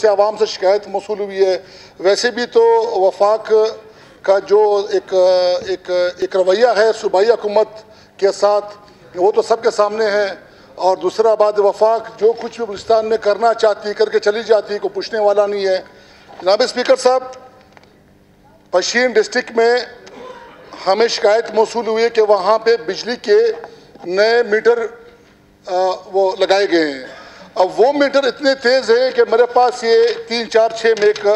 سے عوام سے شکایت موصول ہوئی ہے۔ ویسے بھی تو وفاق کا جو ایک ایک ایک رویہ ہے صوبائی حکومت کے ساتھ، وہ تو سب کے سامنے ہے۔ اور دوسرا بات، وفاق جو کچھ بھی بلوچستان میں کرنا چاہتی، کر کے چلی جاتی، کوئی پوچھنے والا نہیں ہے۔ جناب اسپیکر صاحب، پشین ڈسٹرکٹ میں ہمیں شکایت موصول ہوئی ہے کہ وہاں پہ بجلی کے نئے میٹر وہ لگائے گئے ہیں۔ اب وہ میٹر اتنے تیز ہیں کہ میرے پاس یہ تین چار چھ میں ایک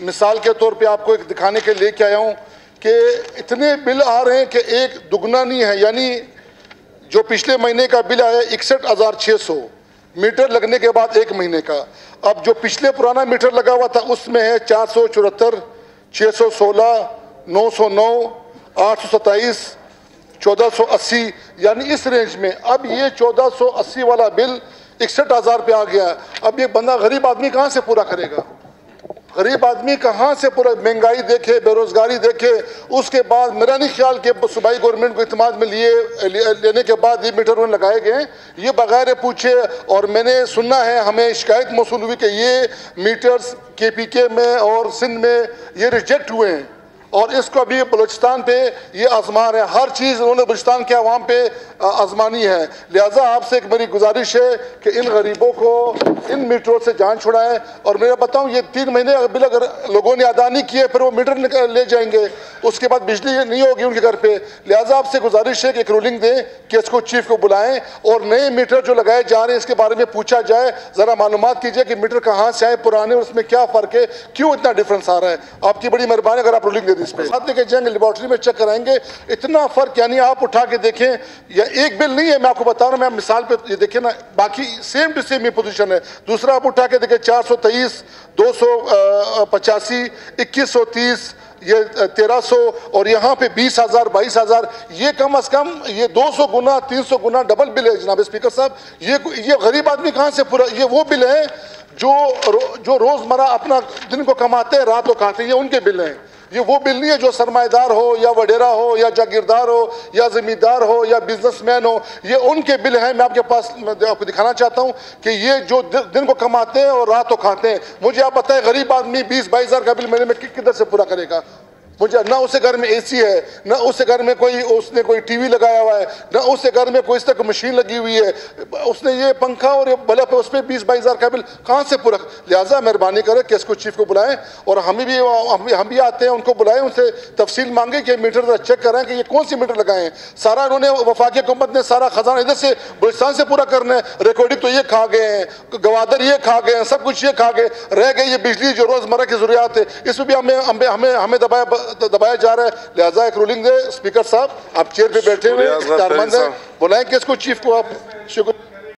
مثال کے طور پہ آپ کو ایک دکھانے کے لے کے آیا ہوں کہ اتنے بل آ رہے ہیں کہ ایک دگنا نہیں ہے یعنی جو پچھلے مہینے کا بل آیا اکسٹھ ہزار چھ سو میٹر لگنے کے بعد ایک مہینے کا۔ اب جو پچھلے پرانا میٹر لگا ہوا تھا اس میں ہے چار سو چورہتر، چھ سو سولہ، نو سو نو، آٹھ سو ستائیس، چودہ سو اسی یعنی اس رینج میں۔ اب یہ چودہ سو اسی والا بل اکسٹھ ہزار پہ آ گیا۔ اب یہ بندہ غریب آدمی کہاں سے پورا کرے گا؟ غریب آدمی کہاں سے پورا مہنگائی دیکھے، بے روزگاری دیکھے، اس کے بعد میرا نہیں خیال کہ صوبائی گورنمنٹ کو اعتماد میں لیے، لینے کے بعد یہ میٹر انہیں لگائے گئے۔ یہ بغیر پوچھے، اور میں نے سننا ہے، ہمیں شکایت موصول ہوئی کہ یہ میٹرز کے پی کے میں اور سندھ میں یہ ریجیکٹ ہوئے ہیں۔ اور اس کو ابھی بلوچستان پہ یہ آزمان ہے ہر چیز انہوں نے بلوچستان کے عوام پہ آزمانی ہے۔ لہٰذا آپ سے ایک میری گزارش ہے کہ ان غریبوں کو ان میٹروں سے جان چھڑائیں۔ اور میں بتاؤں، یہ تین مہینے بل اگر لوگوں نے ادا نہیں کیے، پھر وہ میٹر لے جائیں گے۔ اس کے بعد بجلی نہیں ہوگی ان کے گھر پہ۔ لہٰذا آپ سے گزارش ہے کہ ایک رولنگ دیں کہ اس کو چیف کو بلائیں۔ اور نئے میٹر جو لگائے جا رہے ہیں، اس کے بارے میں پوچھا جائے۔ ذرا معلومات کیجیے کہ میٹر کہاں سے آئے، پرانے اور اس میں کیا فرق ہے، کیوں اتنا ڈیفرنس آ رہا ہے؟ آپ کی بڑی مہربانی اگر آپ رولنگ دے دیں۔ اس پہ۔ ساتھ لے کے جائیں گے لیبارٹری میں چیک کرائیں گے۔ اتنا فرق یعنی آپ اٹھا کے دیکھیں، یا ایک بل نہیں ہے، میں آپ کو بتا رہا ہوں، میں مثال پہ یہ دیکھیں نا، باقی سیم ٹو سیم یہ پوزیشن ہے۔ دوسرا آپ اٹھا کے دیکھیں، چار سو تیئیس، دو سو پچاسی، اکیس سو تیس، یہ تیرہ سو، اور یہاں پہ بیس ہزار، بائیس ہزار۔ یہ کم از کم یہ دو سو گنا، تین سو گنا ڈبل بل ہے جناب اسپیکر صاحب۔ یہ یہ غریب آدمی کہاں سے پورا، یہ وہ بل ہیں جو جو روز مرہ اپنا دن کو کماتے ہیں، رات کو کھاتے ہیں، یہ ان کے بل ہیں۔ یہ وہ بل نہیں ہے جو سرمایہ دار ہو یا وڈیرا ہو یا جاگیردار ہو یا زمیندار ہو یا بزنس مین ہو، یہ ان کے بل ہیں۔ میں آپ کے پاس آپ کو دکھانا چاہتا ہوں کہ یہ جو دن کو کماتے ہیں اور رات کو کھاتے ہیں، مجھے آپ بتائیں، غریب آدمی بیس، بائیس ہزار کا بل مہینے میں کدھر سے پورا کرے گا؟ مجھے نہ اسے گھر میں اے سی ہے، نہ اسے گھر میں کوئی، اس نے کوئی ٹی وی لگایا ہوا ہے، نہ اسے گھر میں کوئی اس طرح مشین لگی ہوئی ہے۔ اس نے یہ پنکھا اور یہ بلب اس پہ بیس بائیس ہزار کا بل کہاں سے پورا؟ لہٰذا مہربانی کرے کہ اس کو چیف کو بلائیں اور ہم بھی ہم بھی آتے ہیں، ان کو بلائیں، ان سے تفصیل مانگے کہ میٹر چیک کریں کہ یہ کون سی میٹر لگائے ہیں۔ سارا انہوں نے وفاقی حکومت نے سارا خزانہ ادھر سے بلوچستان سے پورا کرنا ہے۔ ریکارڈنگ تو یہ کھا گئے ہیں، گوادر یہ کھا گئے ہیں، سب کچھ یہ کھا گئے رہ گئے یہ بجلی جو روزمرہ کی ضروریات ہے، اس میں بھی ہمیں ہمیں ہمیں دبایا دبایا جا رہا ہے۔ لہٰذا ایک رولنگ دے اسپیکر صاحب آپ چیئر پہ بیٹھے ہوئے بلائیں کہ اس کو چیف کو آپ شکر